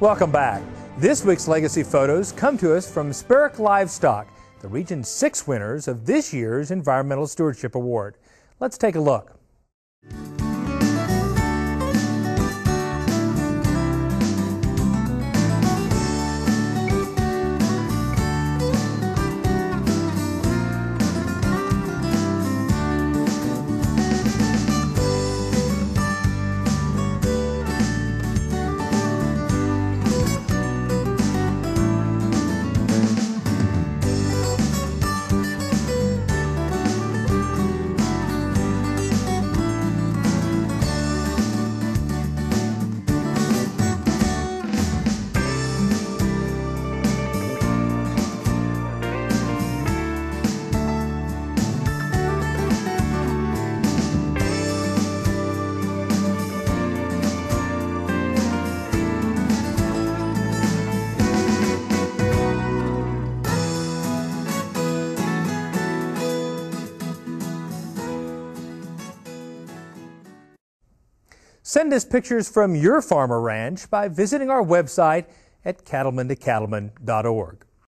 Welcome back. This week's Legacy Photos come to us from Sparrowk Livestock, the region's six winners of this year's Environmental Stewardship Award. Let's take a look. Send us pictures from your farm or ranch by visiting our website at cattlementocattlemen.org.